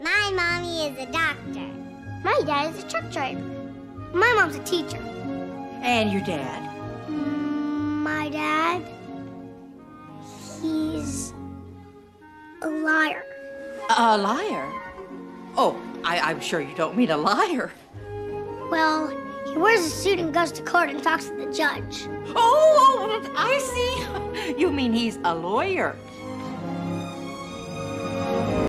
My mommy is a doctor. My dad is a truck driver. My mom's a teacher. And your dad? My dad, he's a liar. A liar? Oh, I'm sure you don't mean a liar. Well, he wears a suit and goes to court and talks to the judge. Oh, oh, I see. You mean he's a lawyer.